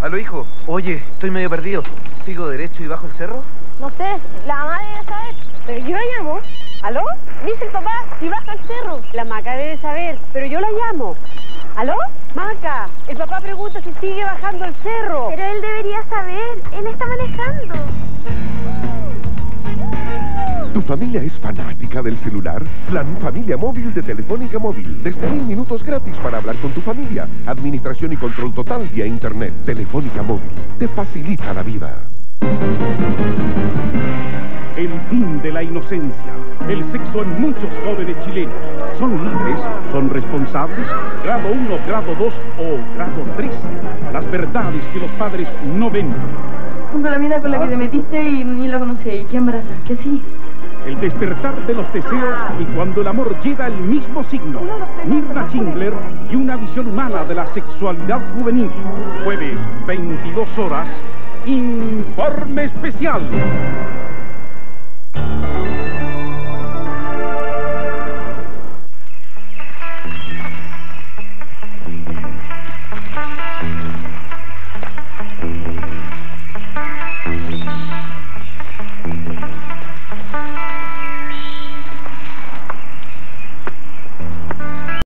Aló, hijo. Oye, estoy medio perdido. ¿Sigo derecho y bajo el cerro? No sé, la mamá debe saber. Pero yo la llamo. ¿Aló? Dice el papá, si baja el cerro. La Maca debe saber, pero yo la llamo. ¿Aló? Maca, el papá pregunta si sigue bajando el cerro. Pero él debería saber, él está manejando. ¿Tu familia es fanática del celular? Plan Familia Móvil de Telefónica Móvil. Desde mil minutos gratis para hablar con tu familia. Administración y control total vía Internet. Telefónica Móvil. Te facilita la vida. El fin de la inocencia. El sexo en muchos jóvenes chilenos. ¿Son libres? ¿Son responsables? ¿Grado 1, grado 2 o grado 3? Las verdades que los padres no ven. Junto a la mina con la que te metiste y ni la conocía. ¿Y qué embaraza? ¿Qué sí? El despertar de los deseos y cuando el amor lleva el mismo signo. Mirna Schindler y una visión humana de la sexualidad juvenil. Jueves, 22 horas. Informe especial.